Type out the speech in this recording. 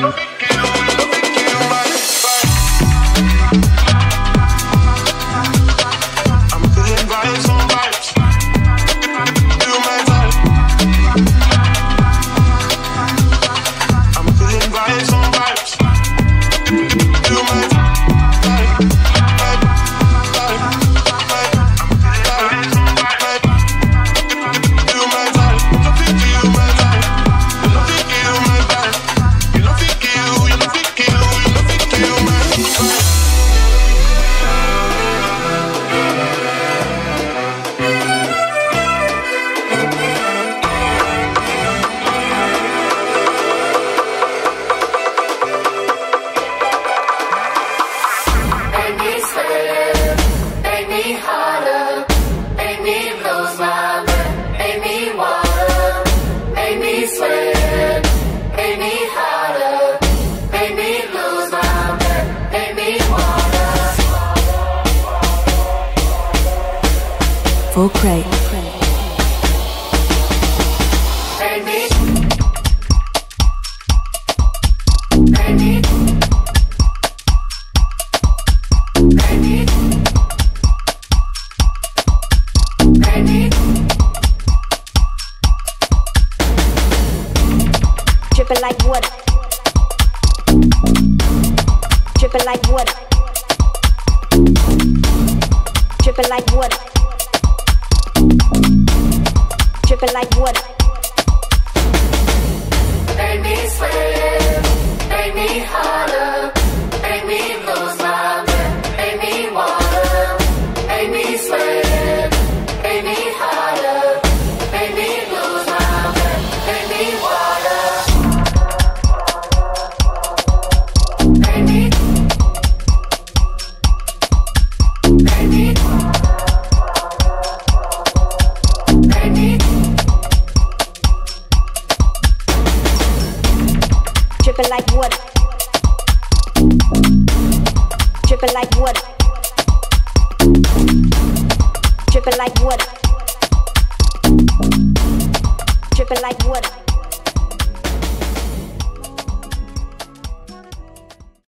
Gracias. Full crate. Dripping like water. Dripping like water. Dripping like water. Dripping like water. Make me sweat, make me make me lose my breath, make me wanna, make me sweat, make me make me lose my breath, make me wanna, make me, dripping like water. Dripping like water. Dripping like water. Dripping like water.